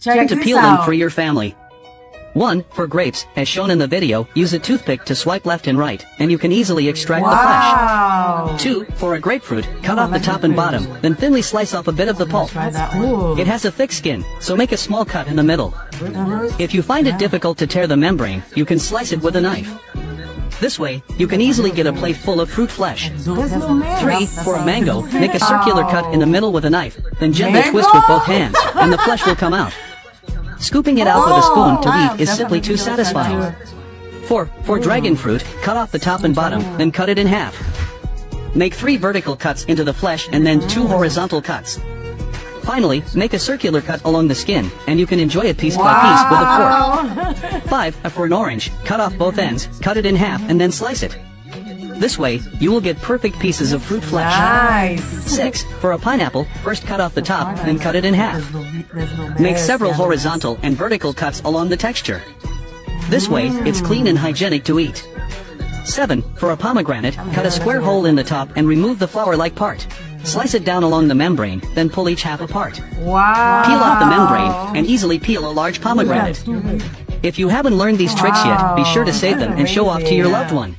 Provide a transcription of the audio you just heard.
Check to peel out. them for your family. 1. For grapes, as shown in the video, use a toothpick to swipe left and right, and you can easily extract Wow. the flesh. 2. For a grapefruit, cut off the top and bottom, then thinly slice off a bit of the pulp. Try that one. It has a thick skin, so make a small cut in the middle. If you find it difficult to tear the membrane, you can slice it with a knife. This way, you can easily get a plate full of fruit flesh. No 3. For a mango, make a circular cut in the middle with a knife, then gently twist with both hands, and the flesh will come out. Scooping it out with a spoon to wow, eat is simply too satisfying. gonna 4. For dragon fruit, cut off the top and bottom, then cut it in half. Make 3 vertical cuts into the flesh and then 2 horizontal cuts. Finally, make a circular cut along the skin, and you can enjoy it piece by piece with a fork. 5. For an orange, cut off both ends, cut it in half, and then slice it. This way, you will get perfect pieces of fruit flesh. Nice. 6. For a pineapple, first cut off the top, then cut it in half. There's no, there's no Make several horizontal and vertical cuts along the texture. This way, it's clean and hygienic to eat. 7. For a pomegranate, cut a square hole in the top and remove the flower-like part. Slice it down along the membrane, then pull each half apart. Wow. Peel off the membrane and easily peel a large pomegranate. If you haven't learned these tricks yet, be sure to save them and show off to your loved one.